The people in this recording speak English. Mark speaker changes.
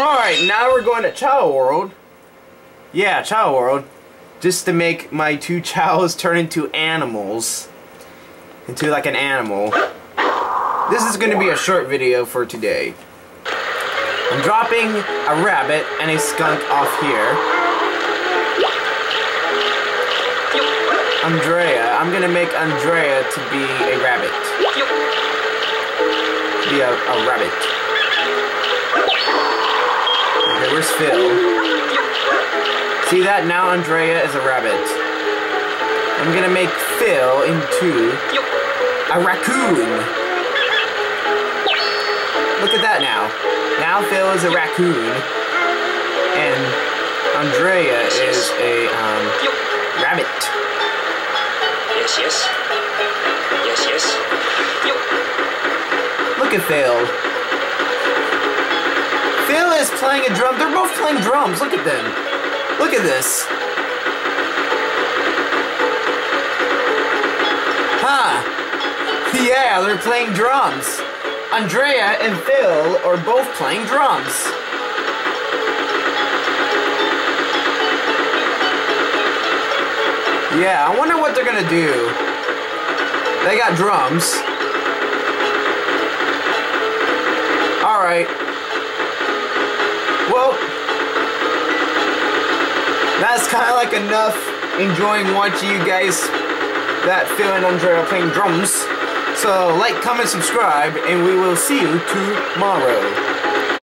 Speaker 1: Alright, now we're going to Chao World. Yeah, Chao World. Just to make my two Chaos turn into animals. Into like an animal. This is going to be a short video for today. I'm dropping a rabbit and a skunk off here. Andrea, I'm gonna make Andrea to be a rabbit. Be a, a rabbit. Phil? See that? Now Andrea is a rabbit. I'm gonna make Phil into a raccoon. Look at that now. Now Phil is a raccoon. And Andrea is a um, rabbit.
Speaker 2: Yes, yes. Yes, yes.
Speaker 1: Look at Phil. Phil is playing a drum. They're both playing drums. Look at them. Look at this. Huh. Yeah, they're playing drums. Andrea and Phil are both playing drums. Yeah, I wonder what they're gonna do. They got drums. Alright. Well, that's kind of like enough enjoying watching you guys that Phil and Andrea are playing drums. So like, comment, subscribe, and we will see you tomorrow.